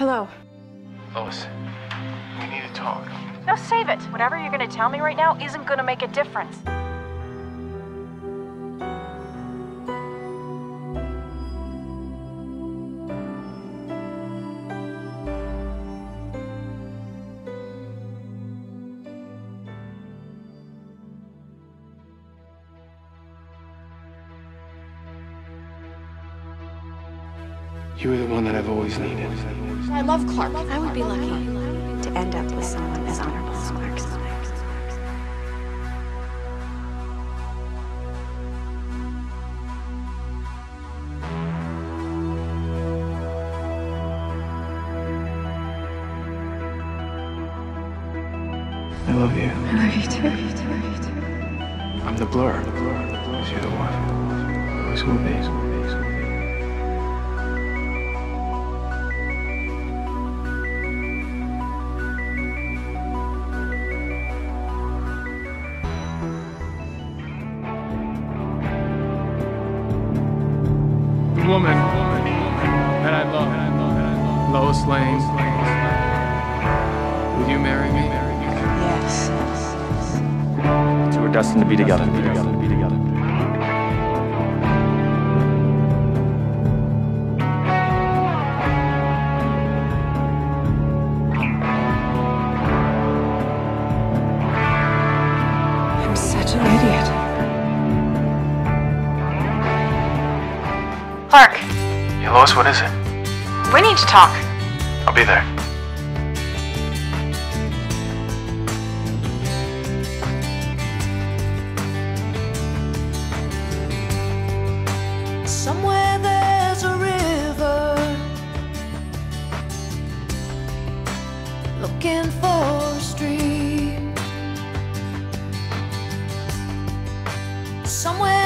Hello. Lois, we need to talk. No, save it. Whatever you're gonna tell me right now isn't gonna make a difference. You were the one that I've always needed. I love Clark. I would be lucky. to end up with someone as honorable as Clarkson. I love you. I love you too. I'm the blur. Because you're the one. Always will be. Woman that I love, Lois Lane. Will you marry me? Yes. So we're destined to be together. Clark, Yeah, Lois, what is it? we need to talk. I'll be there. Somewhere there's a river looking for a stream. Somewhere